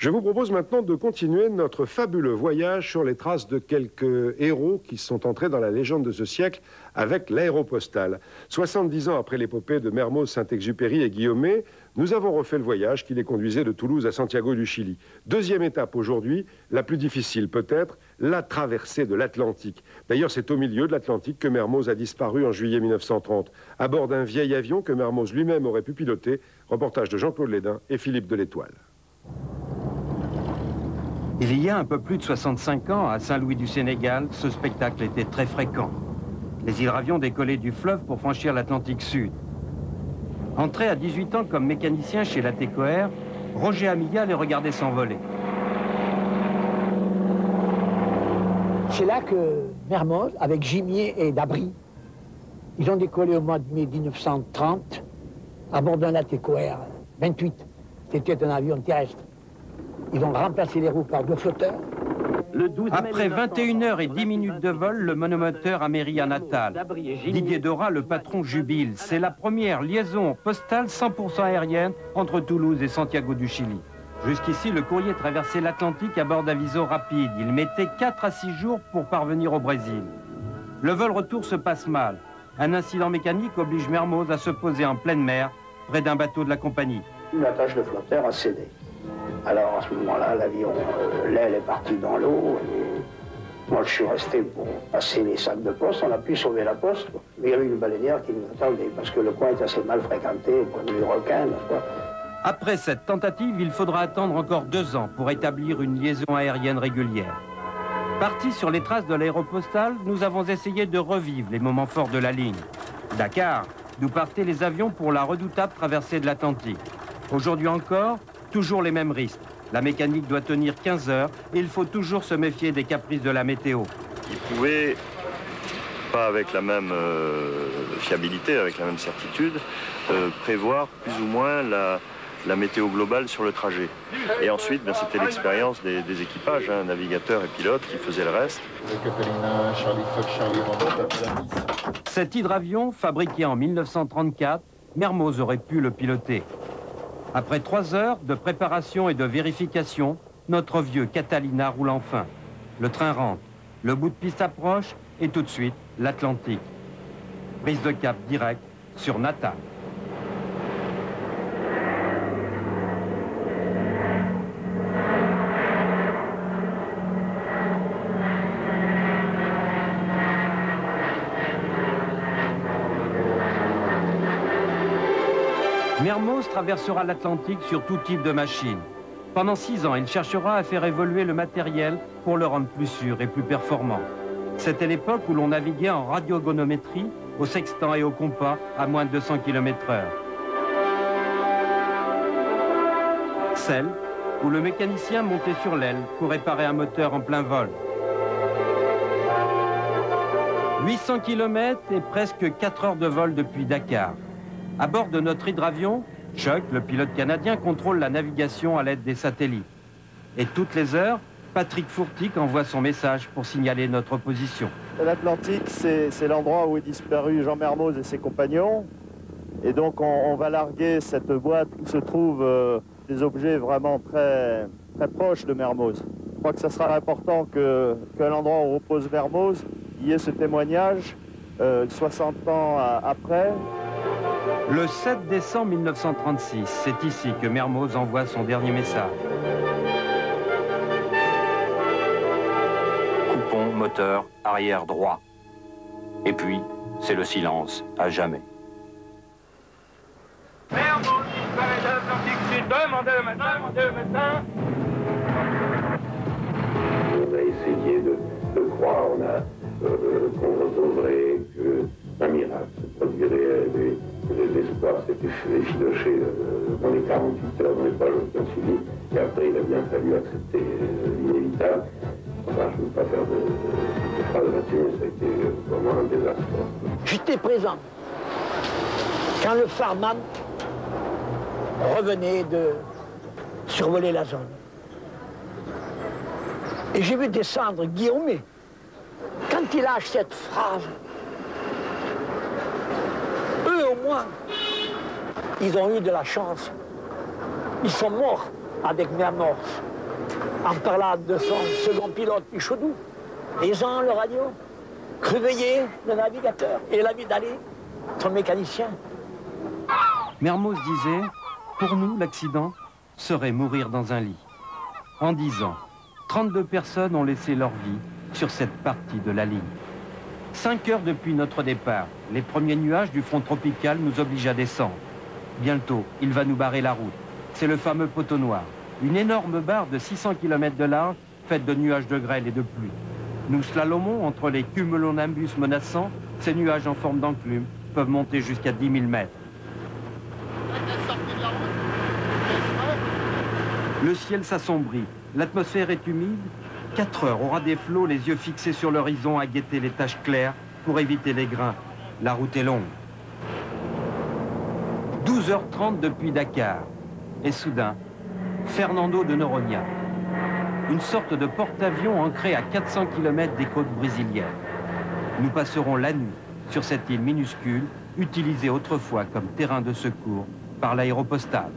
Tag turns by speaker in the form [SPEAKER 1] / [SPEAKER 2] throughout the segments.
[SPEAKER 1] Je vous propose maintenant de continuer notre fabuleux voyage sur les traces de quelques héros qui sont entrés dans la légende de ce siècle avec l'aéropostale. 70 ans après l'épopée de Mermoz, Saint-Exupéry et Guillaumet, nous avons refait le voyage qui les conduisait de Toulouse à Santiago du Chili. Deuxième étape aujourd'hui, la plus difficile peut-être, la traversée de l'Atlantique. D'ailleurs, c'est au milieu de l'Atlantique que Mermoz a disparu en juillet 1930, à bord d'un vieil avion que Mermoz lui-même aurait pu piloter. Reportage de Jean-Claude Lédin et Philippe de l'Étoile.
[SPEAKER 2] Il y a un peu plus de 65 ans, à Saint-Louis du Sénégal, ce spectacle était très fréquent. Les hydravions décollaient du fleuve pour franchir l'Atlantique Sud. Entré à 18 ans comme mécanicien chez la Roger Amiga les regardait s'envoler.
[SPEAKER 3] C'est là que Mermoz, avec Gimier et Dabry, ils ont décollé au mois de mai 1930 à bord d'un ATCOR 28. C'était un avion terrestre. Ils ont remplacé les roues par deux flotteurs.
[SPEAKER 2] Après 21 heures et 10 minutes de vol, le monomoteur amérit à Natal. Didier Dora, le patron, jubile. C'est la première liaison postale 100% aérienne entre Toulouse et Santiago du Chili. Jusqu'ici, le courrier traversait l'Atlantique à bord d'aviso rapide. Il mettait 4 à 6 jours pour parvenir au Brésil. Le vol retour se passe mal. Un incident mécanique oblige Mermoz à se poser en pleine mer, près d'un bateau de la compagnie.
[SPEAKER 4] La tâche de flotteur a cédé. Alors à ce moment-là, l'avion, euh, l'aile est partie dans l'eau. Moi, je suis resté pour passer les sacs de poste. On a pu sauver la poste. Mais il y avait une baleinière qui nous attendait parce que le coin est assez mal fréquenté pour les requins,
[SPEAKER 2] Après cette tentative, il faudra attendre encore deux ans pour établir une liaison aérienne régulière. Partis sur les traces de l'aéropostale, nous avons essayé de revivre les moments forts de la ligne. Dakar, d'où partaient les avions pour la redoutable traversée de l'Atlantique. Aujourd'hui encore, toujours les mêmes risques. La mécanique doit tenir 15 heures et il faut toujours se méfier des caprices de la météo.
[SPEAKER 5] Ils pouvaient, pas avec la même euh, fiabilité, avec la même certitude, euh, prévoir plus ou moins la, la météo globale sur le trajet. Et ensuite, ben, c'était l'expérience des, des équipages, hein, navigateurs et pilotes, qui faisaient le reste.
[SPEAKER 2] Cet hydravion, fabriqué en 1934, Mermoz aurait pu le piloter. Après trois heures de préparation et de vérification, notre vieux Catalina roule enfin. Le train rentre, le bout de piste approche et tout de suite l'Atlantique. Prise de cap direct sur Natal. Mermoz traversera l'Atlantique sur tout type de machine. Pendant six ans, il cherchera à faire évoluer le matériel pour le rendre plus sûr et plus performant. C'était l'époque où l'on naviguait en radiogonométrie, au sextant et au compas, à moins de 200 km/h. Celle où le mécanicien montait sur l'aile pour réparer un moteur en plein vol. 800 km et presque 4 heures de vol depuis Dakar. À bord de notre hydravion, Chuck, le pilote canadien, contrôle la navigation à l'aide des satellites. Et toutes les heures, Patrick Fourtic envoie son message pour signaler notre position.
[SPEAKER 6] L'Atlantique, c'est l'endroit où est disparu Jean Mermoz et ses compagnons. Et donc, on, va larguer cette boîte où se trouvent euh, des objets vraiment très, très proches de Mermoz. Je crois que ça sera important que l'endroit où repose Mermoz, il y ait ce témoignage euh, 60 ans à- après.
[SPEAKER 2] Le 7 décembre 1936, c'est ici que Mermoz envoie son dernier message.
[SPEAKER 7] Coupons moteur arrière droit. Et puis, c'est le silence à jamais.
[SPEAKER 8] On a essayé de, de croire, on a euh, qu'on retrouverait que un miracle se produirait. L'espoir s'était effiloché euh, dans les 48 heures dans les trois jours qui ont suivi. Et après, il a bien fallu accepter euh, l'inévitable. Enfin, je ne veux pas faire de, de, phrases là-dessus, ça a été euh, vraiment un désastre.
[SPEAKER 3] J'étais présent quand le Farman revenait de survoler la zone. Et j'ai vu descendre Guillaumet. Quand il lâche cette phrase, ils ont eu de la chance. Ils sont morts. avec Mermos, en parlant de son second pilote, Pichaudou, les gens, le radio, Creveiller, le navigateur, et la vie d'aller, son mécanicien.
[SPEAKER 2] Mermoz disait, pour nous, l'accident serait mourir dans un lit. En dix ans, 32 personnes ont laissé leur vie sur cette partie de la ligne. Cinq heures depuis notre départ, les premiers nuages du front tropical nous obligent à descendre. Bientôt, il va nous barrer la route. C'est le fameux poteau noir, une énorme barre de 600 km de large faite de nuages de grêle et de pluie. Nous slalomons entre les cumulonimbus menaçants. Ces nuages en forme d'enclume peuvent monter jusqu'à 10 000 mètres. Le ciel s'assombrit, l'atmosphère est humide. 4 heures aura des flots, les yeux fixés sur l'horizon à guetter les taches claires pour éviter les grains. La route est longue. 12h30 depuis Dakar. Et soudain, Fernando de Noronha, une sorte de porte-avions ancré à 400 km des côtes brésiliennes. Nous passerons la nuit sur cette île minuscule, utilisée autrefois comme terrain de secours par l'aéropostale.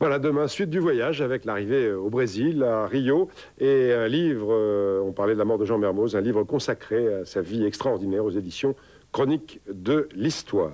[SPEAKER 1] Voilà, demain, suite du voyage avec l'arrivée euh, au Brésil, à Rio, et un livre, euh, on parlait de la mort de Jean Mermoz, un livre consacré à sa vie extraordinaire aux éditions Chroniques de l'Histoire.